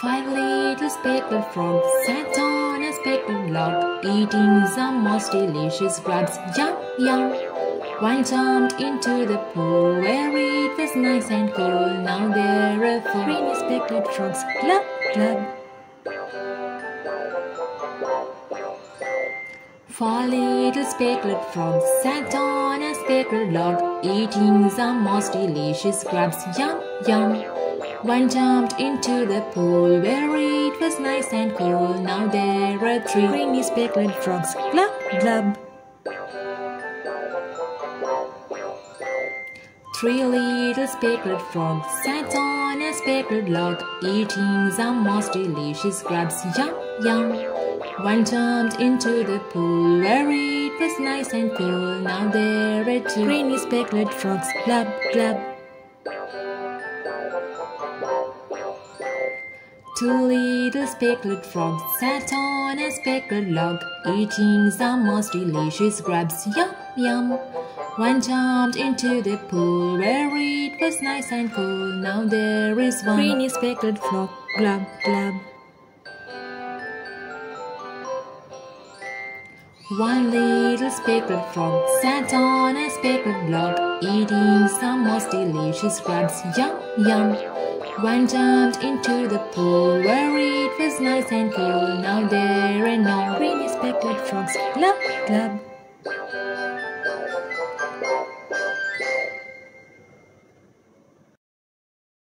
Five little speckled frogs sat on a speckled log, eating some most delicious grubs. Yum, yum. One jumped into the pool where it was nice and cool. Now there are green speckled frogs. Glub, glub. Four little speckled frogs sat on a speckled log, eating some most delicious grubs. Yum, yum. One jumped into the pool where it was nice and cool. Now there are three greeny speckled frogs. Glub, glub. Three little speckled frogs sat on a speckled log, eating some most delicious grubs. Yum, yum. One jumped into the pool where it was nice and cool. Now there are two greeny speckled frogs. Glub, glub. Two little speckled frogs sat on a speckled log, eating some most delicious grubs. Yum, yum. One jumped into the pool where it was nice and cool. Now there is one green speckled frog. Glub, glub. One little speckled frog sat on a speckled log, eating some most delicious grubs. Yum, yum. One jumped into the pool where it was nice and cool. Now there are no green speckled frogs. Glub, glub.